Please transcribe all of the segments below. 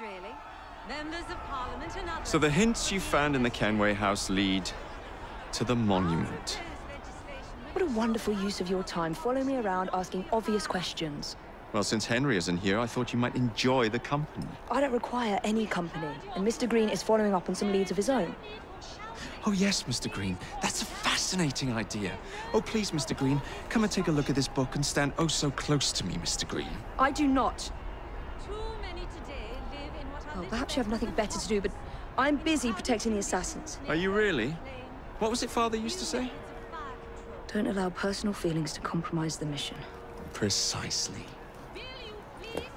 really. Members of Parliament and others. So the hints you found in the Kenway house lead to the monument. What a wonderful use of your time, following me around asking obvious questions. Well, since Henry isn't here, I thought you might enjoy the company. I don't require any company, and Mr. Green is following up on some leads of his own. Oh, yes, Mr. Green. That's a fascinating idea. Oh, please, Mr. Green, come and take a look at this book and stand oh so close to me, Mr. Green. I do not. Too many today live in what are Well, little perhaps you have nothing better to do, but I'm busy protecting the assassins. Are you really? What was it Father used to say? Don't allow personal feelings to compromise the mission. Precisely.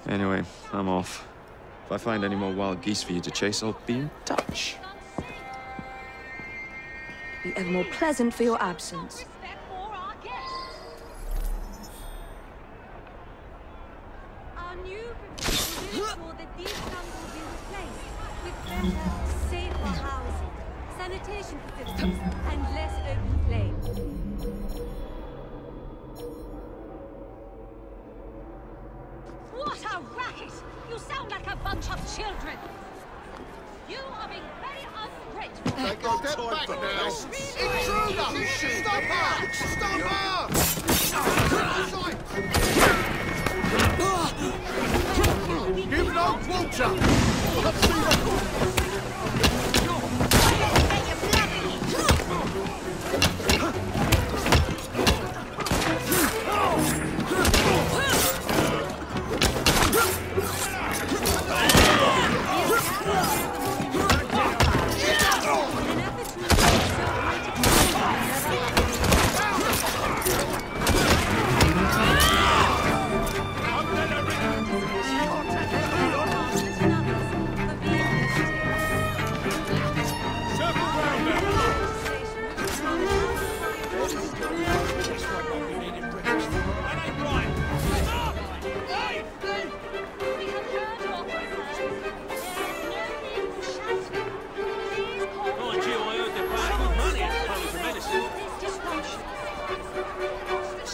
Anyway, I'm off. If I find any more wild geese for you to chase, I'll be in touch. Be ever more pleasant for your absence. Children! You are being very ungrateful! Take your step back now! Intruder! Stop her! Stop her! Give no quarter! Let's see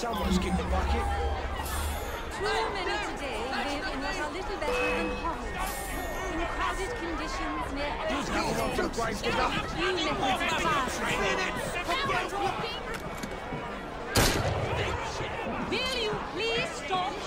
Someone's kicked the bucket. Too many today live in what are little better than hovels. In crowded conditions near You're open great enough. New methods of fire Will you please stop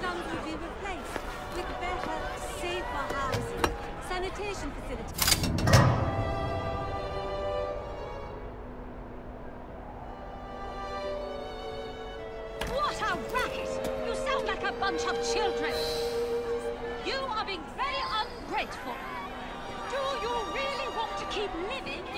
slums will be replaced with better, safer housing, sanitation facilities. What a racket! You sound like a bunch of children. You are being very ungrateful. Do you really want to keep living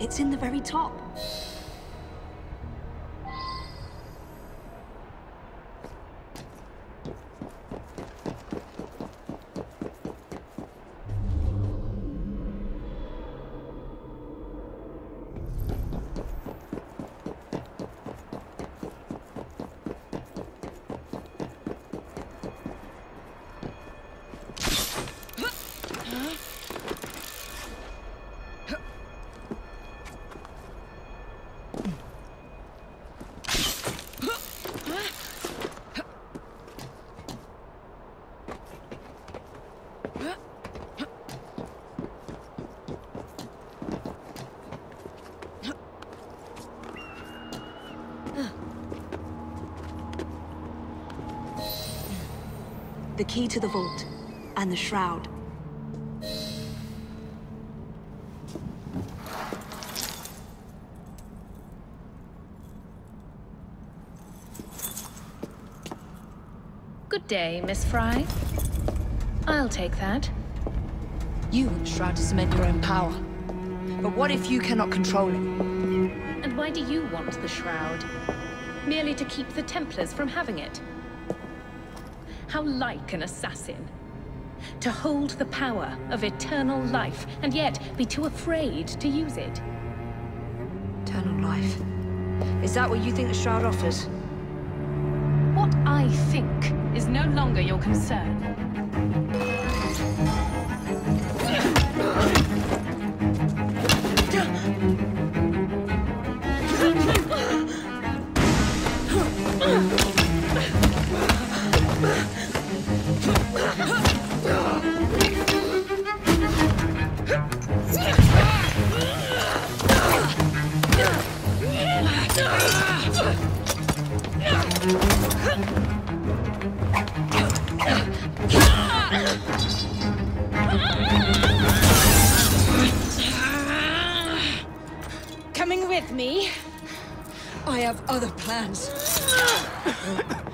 It's in the very top. The key to the vault and the shroud. Good day, Miss Frye. I'll take that. You want the shroud to cement your own power. But what if you cannot control it? And why do you want the Shroud? Merely to keep the Templars from having it? How like an assassin. To hold the power of eternal life, and yet be too afraid to use it. Eternal life. Is that what you think the shroud offers? What I think is no longer your concern. Have other plans.